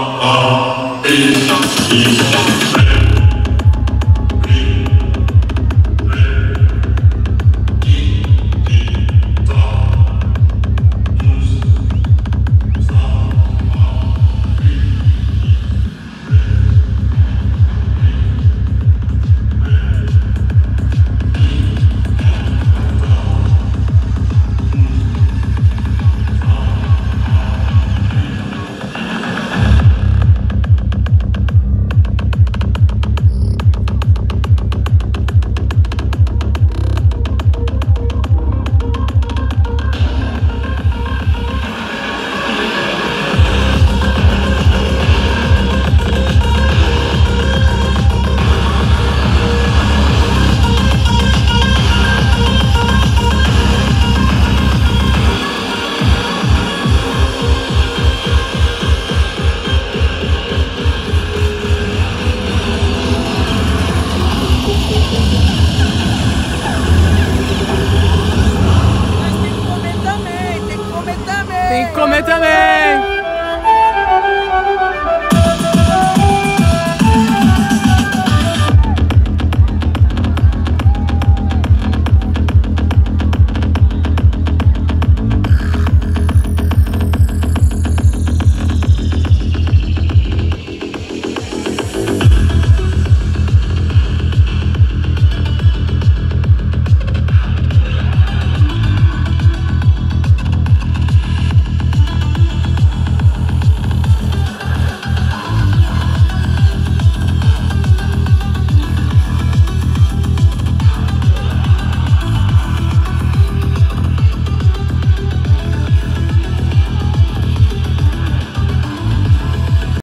Allah.